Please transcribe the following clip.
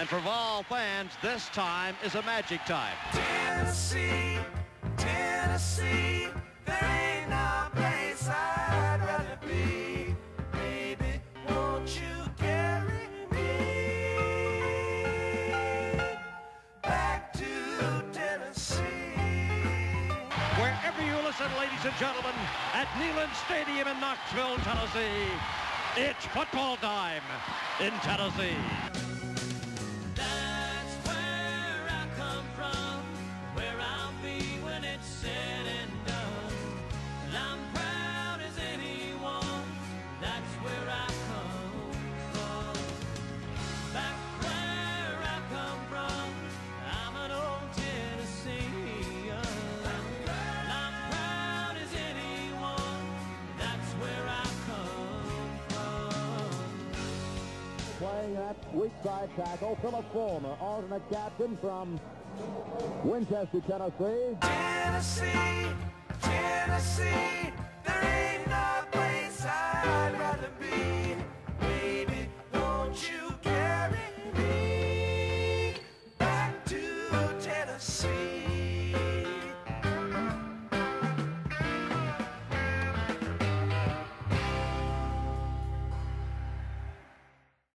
And for all fans, this time is a magic time. Tennessee, Tennessee, there ain't no place I'd rather be. Baby, won't you carry me back to Tennessee? Wherever you listen, ladies and gentlemen, at Neyland Stadium in Knoxville, Tennessee, it's football time in Tennessee. playing that weak side tackle. Phillip Fulmer, alternate captain from Winchester, Tennessee. Tennessee, Tennessee, there ain't no place I'd rather be. Baby, won't you carry me back to Tennessee?